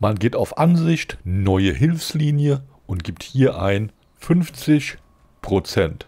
Man geht auf Ansicht, neue Hilfslinie und gibt hier ein 50 Prozent.